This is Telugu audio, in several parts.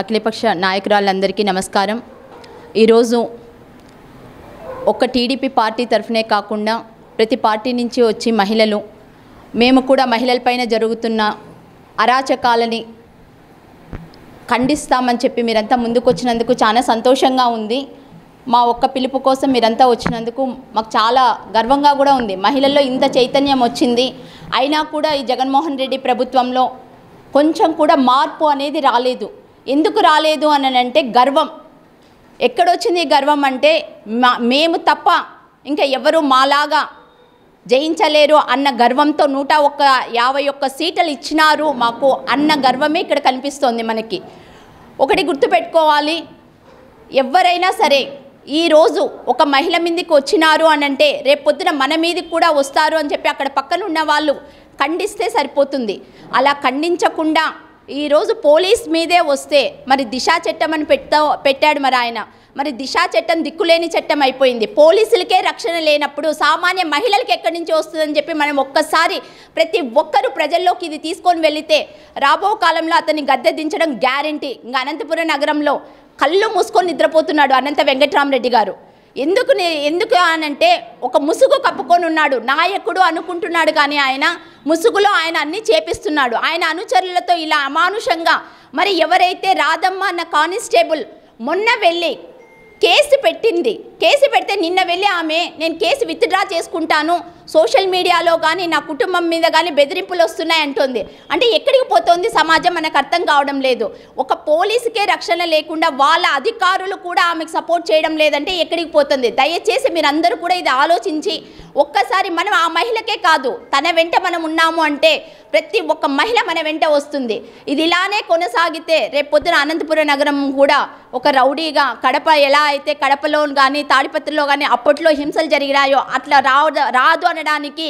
అఖిలపక్ష నాయకురాలందరికీ నమస్కారం. ఈరోజు ఒక్క టీడీపీ పార్టీ తరఫునే కాకుండా ప్రతి పార్టీ నుంచి వచ్చి మహిళలు మేము కూడా మహిళలపైన జరుగుతున్న అరాచకాలని ఖండిస్తామని చెప్పి మీరంతా ముందుకు వచ్చినందుకు చాలా సంతోషంగా ఉంది. మా ఒక్క పిలుపు కోసం మీరంతా వచ్చినందుకు మాకు చాలా గర్వంగా కూడా ఉంది. మహిళల్లో ఇంత చైతన్యం వచ్చింది. అయినా కూడా ఈ జగన్మోహన్ రెడ్డి ప్రభుత్వంలో కొంచెం కూడా మార్పు అనేది రాలేదు. ఎందుకు రాలేదు అని అంటే గర్వం. ఎక్కడొచ్చింది గర్వం అంటే మా మేము తప్ప ఇంకా ఎవరు మాలాగా జయించలేరు అన్న గర్వంతో నూట ఒక్క యాభై ఒక్క సీట్లు ఇచ్చినారు మాకు అన్న గర్వమే ఇక్కడ కనిపిస్తోంది మనకి. ఒకటి గుర్తుపెట్టుకోవాలి. ఎవరైనా సరే ఈరోజు ఒక మహిళ మీదకి వచ్చినారు అని అంటే రేపు పొద్దున మన మీదకి కూడా వస్తారు అని చెప్పి అక్కడ పక్కన ఉన్న వాళ్ళు ఖండిస్తే సరిపోతుంది. అలా ఖండించకుండా ఈరోజు పోలీస్ మీదే వస్తే మరి దిశా చట్టం అని పెట్టా పెట్టాడు మరి ఆయన. మరి దిశా చట్టం దిక్కులేని చట్టం అయిపోయింది. పోలీసులకే రక్షణ లేనప్పుడు సామాన్య మహిళలకు ఎక్కడి నుంచి వస్తుందని చెప్పి మనం ఒక్కసారి ప్రతి ఒక్కరూ ప్రజల్లోకి ఇది తీసుకొని వెళితే రాబో కాలంలో అతన్ని గద్దె దించడం గ్యారంటీ. ఇంకా అనంతపురం నగరంలో కళ్ళు మూసుకొని నిద్రపోతున్నాడు అనంత వెంకటరామరెడ్డి గారు. ఎందుకు ఎందుకు అనంటే ఒక ముసుగు కప్పుకొని ఉన్నాడు. నాయకుడు అనుకుంటున్నాడు కానీ ఆయన ముసుగులో ఆయన అన్ని చేపిస్తున్నాడు. ఆయన అనుచరులతో ఇలా అమానుషంగా మరి ఎవరైతే రాధమ్మ అన్న కానిస్టేబుల్ మొన్న వెళ్ళి కేసు పెట్టింది కేసు పెడితే నిన్న వెళ్ళి ఆమె నేను కేసు విత్డ్రా చేసుకుంటాను సోషల్ మీడియాలో కానీ నా కుటుంబం మీద కానీ బెదిరింపులు వస్తున్నాయి అంటుంది. అంటే ఎక్కడికి పోతుంది సమాజం మనకు అర్థం కావడం లేదు. ఒక పోలీసుకే రక్షణ లేకుండా వాళ్ళ అధికారులు కూడా ఆమెకు సపోర్ట్ చేయడం లేదంటే ఎక్కడికి పోతుంది? దయచేసి మీరందరూ కూడా ఇది ఆలోచించి ఒక్కసారి మనం ఆ మహిళకే కాదు తన వెంట మనం ఉన్నాము అంటే ప్రతి ఒక్క మహిళ మన వెంట వస్తుంది. ఇది ఇలానే కొనసాగితే రేపొద్దున అనంతపురం నగరం కూడా ఒక రౌడీగా కడప ఎలా అయితే కడపలో కానీ తాడిపత్రిలో కానీ అప్పట్లో హింసలు జరిగినాయో అట్లా రాదు రాదు అనడానికి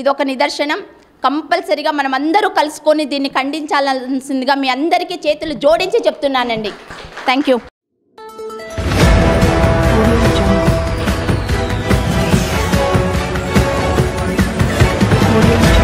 ఇది ఒక నిదర్శనం. కంపల్సరిగా మనం అందరూ కలుసుకొని దీన్ని ఖండించాల్సిందిగా మీ అందరికీ చేతులు జోడించి చెప్తున్నానండి. Thank you. audio.